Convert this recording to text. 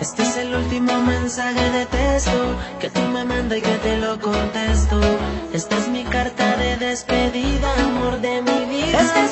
Este es el último mensaje de texto que tú me mandas y que te lo contesto. Esta es mi carta de despedida, amor de mi vida.